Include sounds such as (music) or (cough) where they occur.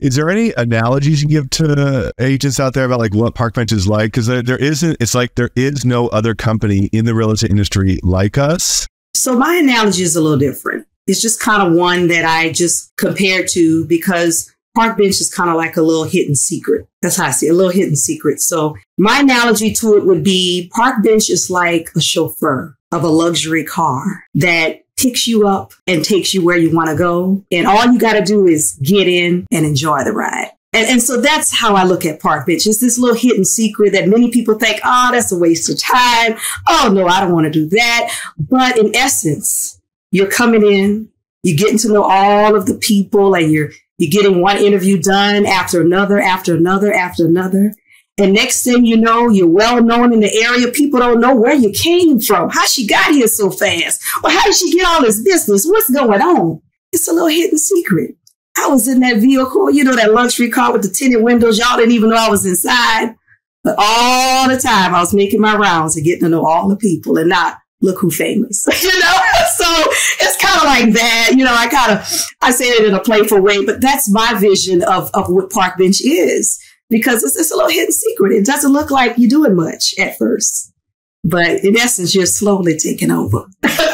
Is there any analogies you can give to agents out there about like what Parkbench is like? Because there, there isn't. It's like there is no other company in the real estate industry like us. So my analogy is a little different. It's just kind of one that I just compare to because Parkbench is kind of like a little hidden secret. That's how I see it, a little hidden secret. So my analogy to it would be Parkbench is like a chauffeur of a luxury car that picks you up and takes you where you want to go. And all you got to do is get in and enjoy the ride. And, and so that's how I look at Parkbench. It's this little hidden secret that many people think, oh, that's a waste of time. Oh, no, I don't want to do that. But in essence, you're coming in, you're getting to know all of the people and you're, you're getting one interview done after another, after another, after another. And next thing you know, you're well known in the area. People don't know where you came from, how she got here so fast, or how did she get all this business? What's going on? It's a little hidden secret. I was in that vehicle, you know, that luxury car with the tinted windows. Y'all didn't even know I was inside. But all the time I was making my rounds and getting to know all the people and not look who famous, (laughs) you know? so it's kind of like that, you know, I kind of, I say it in a playful way, but that's my vision of, of what Parkbench is because it's, it's a little hidden secret. It doesn't look like you're doing much at first, but in essence, you're slowly taking over. (laughs)